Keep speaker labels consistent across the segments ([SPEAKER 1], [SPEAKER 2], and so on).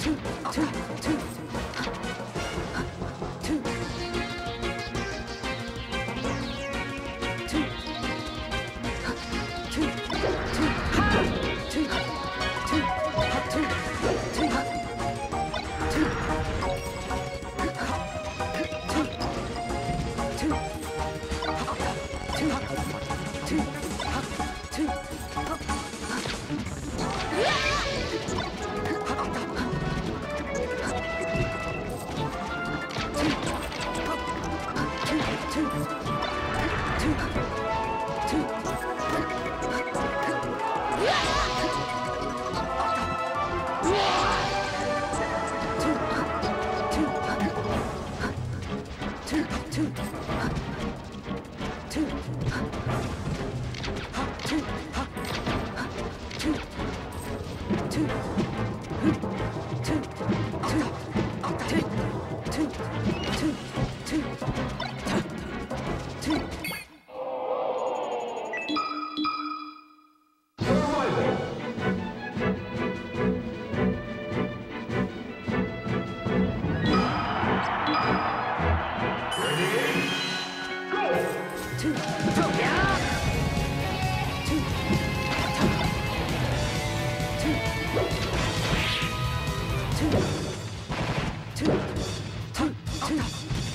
[SPEAKER 1] Two. two, two, two.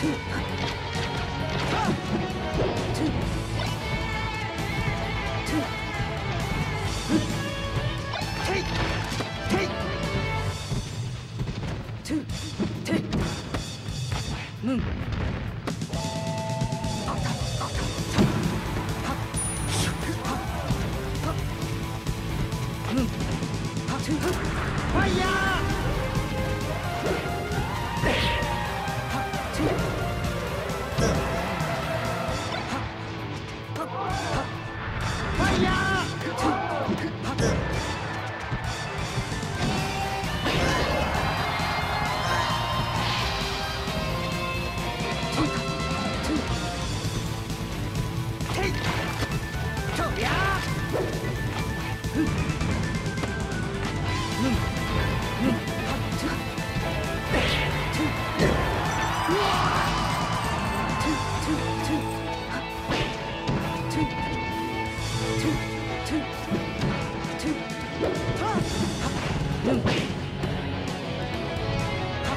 [SPEAKER 1] too.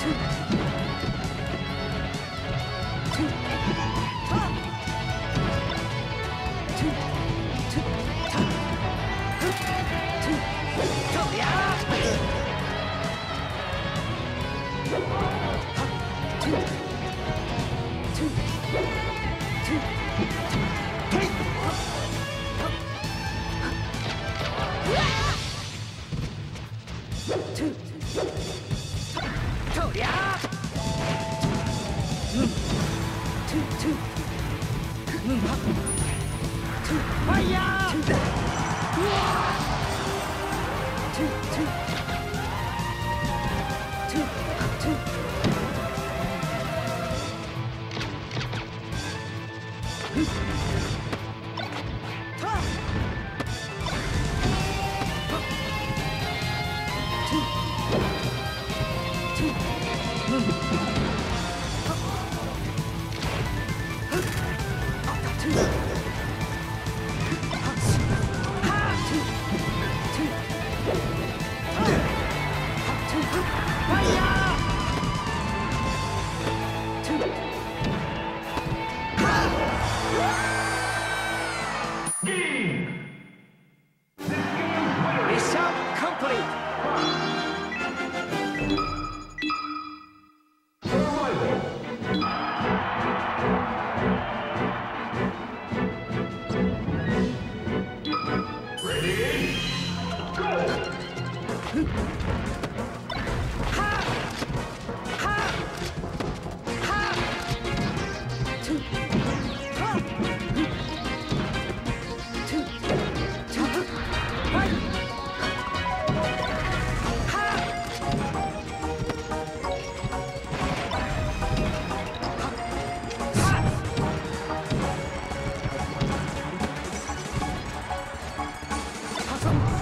[SPEAKER 1] Two. 哎呀！Awesome.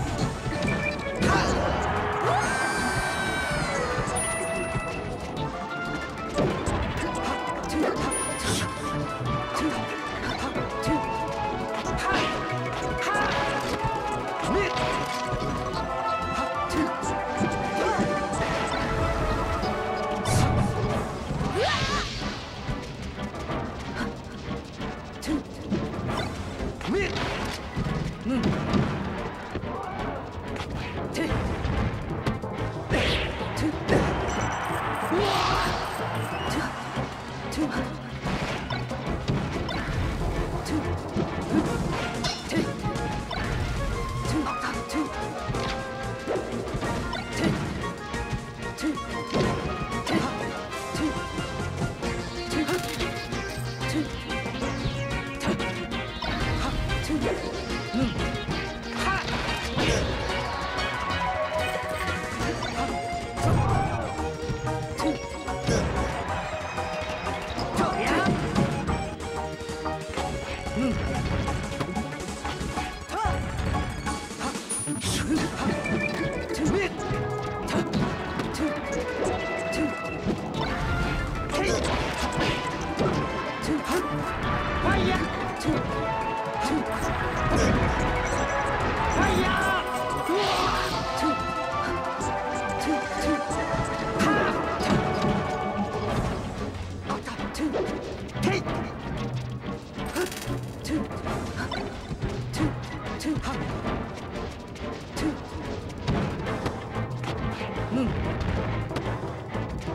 [SPEAKER 1] Yes.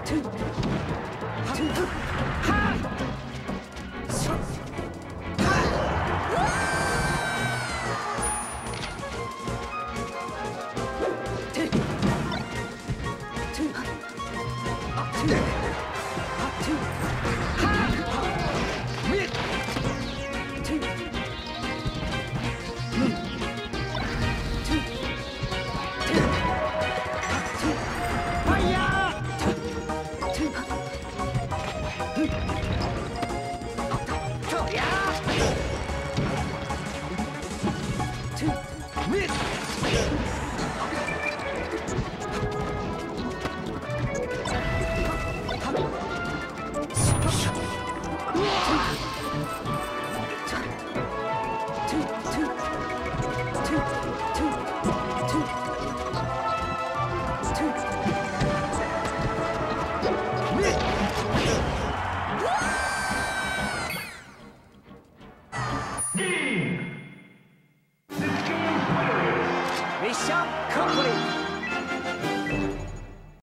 [SPEAKER 1] two, two. Rid